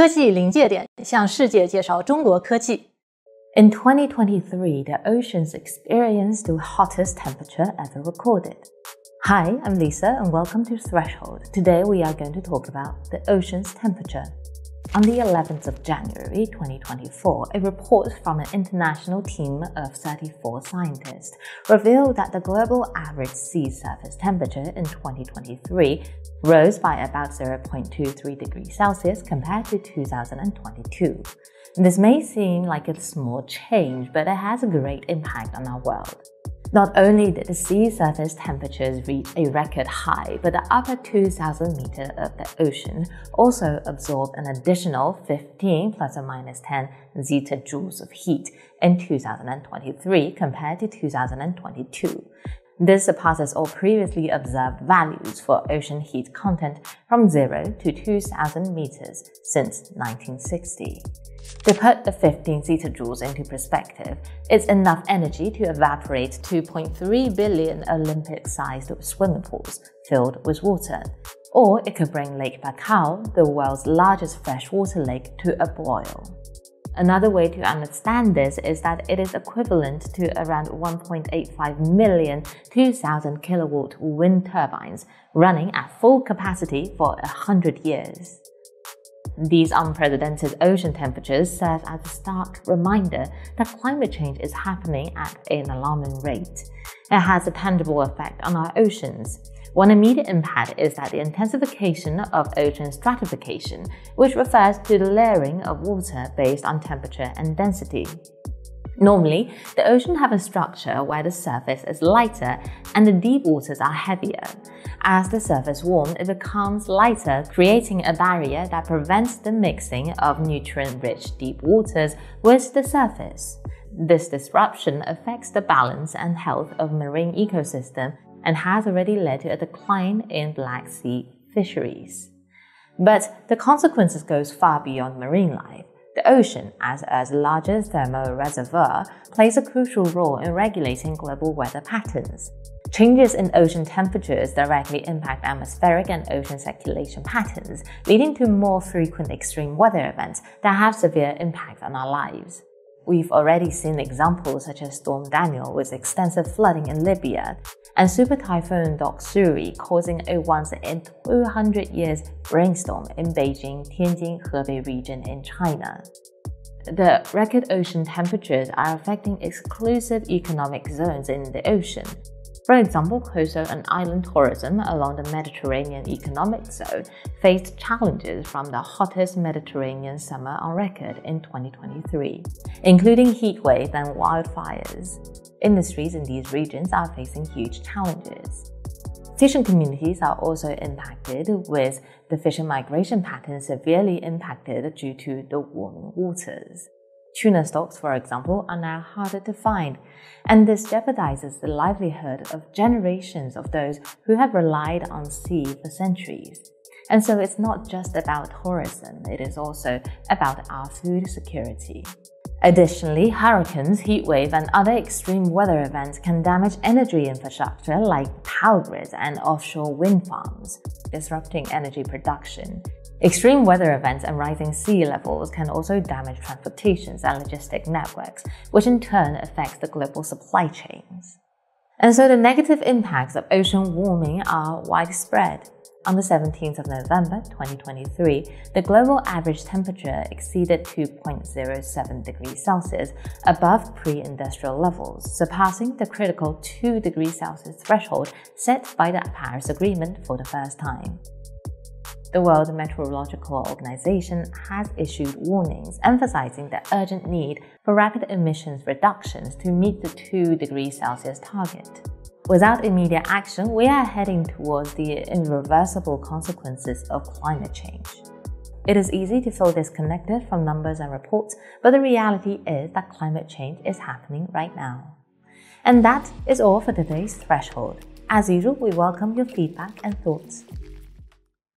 科技临界点向世界介绍中国科技。In 2023, the oceans experienced the hottest temperature ever recorded. Hi, I'm Lisa, and welcome to Threshold. Today, we are going to talk about the ocean's temperature. On the 11th of January 2024, a report from an international team of 34 scientists revealed that the global average sea surface temperature in 2023 rose by about 0.23 degrees Celsius compared to 2022. This may seem like a small change, but it has a great impact on our world. Not only did the sea surface temperatures reach a record high, but the upper 2,000 meters of the ocean also absorbed an additional 15 plus or minus 10 zettajoules of heat in 2023 compared to 2022. This surpasses all previously observed values for ocean heat content from 0 to 2,000 meters since 1960. To put the 15 zettajoules into perspective, it's enough energy to evaporate 2.3 billion Olympic sized swimming pools filled with water. Or it could bring Lake Baikal, the world's largest freshwater lake, to a boil. Another way to understand this is that it is equivalent to around 1.85 million 2000 kilowatt wind turbines running at full capacity for 100 years. These unprecedented ocean temperatures serve as a stark reminder that climate change is happening at an alarming rate. It has a tangible effect on our oceans. One immediate impact is that the intensification of ocean stratification, which refers to the layering of water based on temperature and density. Normally, the ocean have a structure where the surface is lighter and the deep waters are heavier. As the surface warms, it becomes lighter, creating a barrier that prevents the mixing of nutrient-rich deep waters with the surface. This disruption affects the balance and health of marine ecosystem and has already led to a decline in Black Sea fisheries. But the consequences goes far beyond marine life. The ocean, as Earth's largest thermal reservoir, plays a crucial role in regulating global weather patterns. Changes in ocean temperatures directly impact atmospheric and ocean circulation patterns, leading to more frequent extreme weather events that have severe impact on our lives. We've already seen examples such as Storm Daniel with extensive flooding in Libya, and Super Typhoon Doksuri causing a once in 200 years rainstorm in Beijing, Tianjin, Hebei region in China. The record ocean temperatures are affecting exclusive economic zones in the ocean, for example, coastal and island tourism along the Mediterranean Economic Zone faced challenges from the hottest Mediterranean summer on record in 2023, including heat waves and wildfires. Industries in these regions are facing huge challenges. Fishing communities are also impacted, with the fishing migration pattern severely impacted due to the warming waters. Tuna stocks, for example, are now harder to find, and this jeopardizes the livelihood of generations of those who have relied on sea for centuries. And so it's not just about tourism, it is also about our food security. Additionally, hurricanes, heat wave, and other extreme weather events can damage energy infrastructure like power grids and offshore wind farms, disrupting energy production. Extreme weather events and rising sea levels can also damage transportations and logistic networks, which in turn affects the global supply chains. And so the negative impacts of ocean warming are widespread. On the 17th of November 2023, the global average temperature exceeded 2.07 degrees Celsius above pre-industrial levels, surpassing the critical 2 degrees Celsius threshold set by the Paris Agreement for the first time. The World Meteorological Organization has issued warnings emphasizing the urgent need for rapid emissions reductions to meet the 2 degrees Celsius target. Without immediate action, we are heading towards the irreversible consequences of climate change. It is easy to feel disconnected from numbers and reports, but the reality is that climate change is happening right now. And that is all for today's Threshold. As usual, we welcome your feedback and thoughts.